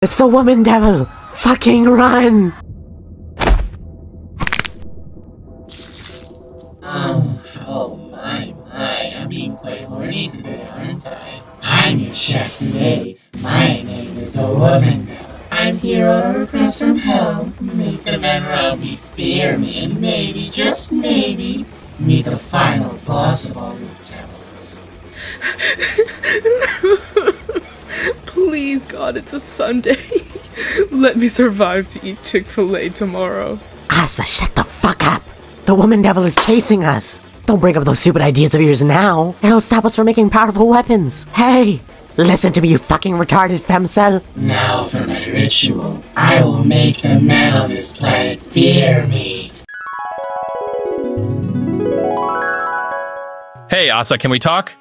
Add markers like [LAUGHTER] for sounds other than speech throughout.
It's the woman devil! Fucking run! Oh, oh my, my, I'm being quite horny today, aren't I? I'm your chef today. My name is the Woman Devil. I'm here on a request from hell. Make the men around me fear me, and maybe, just maybe, meet the final boss of all you devils. [LAUGHS] Please, God, it's a Sunday. Let me survive to eat Chick fil A tomorrow. Asa, shut the fuck up! The woman devil is chasing us! Don't bring up those stupid ideas of yours now! It'll stop us from making powerful weapons! Hey! Listen to me, you fucking retarded femcel! Now for my ritual. I will make the men on this planet fear me. Hey, Asa, can we talk?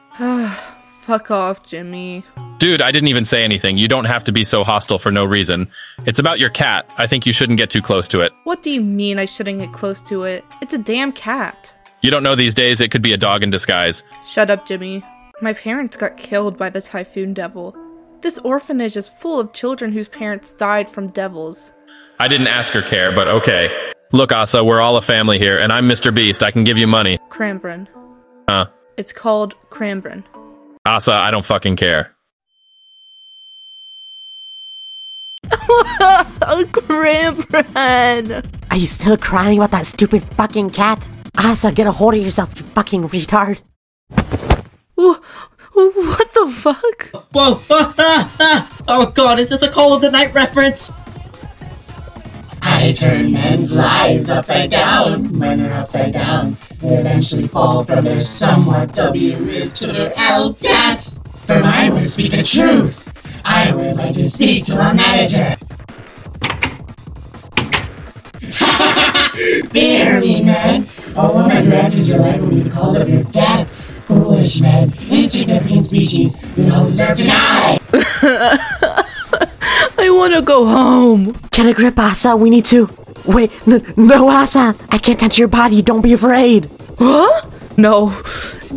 Fuck off, Jimmy. Dude, I didn't even say anything. You don't have to be so hostile for no reason. It's about your cat. I think you shouldn't get too close to it. What do you mean I shouldn't get close to it? It's a damn cat. You don't know these days it could be a dog in disguise. Shut up, Jimmy. My parents got killed by the Typhoon Devil. This orphanage is full of children whose parents died from devils. I didn't ask her care, but okay. Look, Asa, we're all a family here, and I'm Mr. Beast. I can give you money. Cranbrin. Huh? It's called Cranbrin. Asa, I don't fucking care. [LAUGHS] oh, Cranbrin! Are you still crying about that stupid fucking cat? Asa, get a hold of yourself, you fucking retard! Wh- What the fuck? Whoa! [LAUGHS] oh god, is this a Call of the Night reference? I turn men's lives upside down. When they're upside down, they eventually fall from their somewhat W is to their L tats. For I would speak the truth. I would like to speak to our manager. [LAUGHS] Fear me, man. A woman who enters your life will be cause of your death. Foolish man, insignificant species, we all deserve to die. [LAUGHS] I wanna go home. Get a grip, Asa, we need to. Wait, n- no, Asa! I can't touch your body, don't be afraid! Huh? No.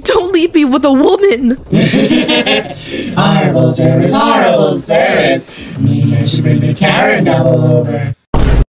Don't leave me with a woman. [LAUGHS] Horrible service, horrible service. Maybe I should bring the Karen double over.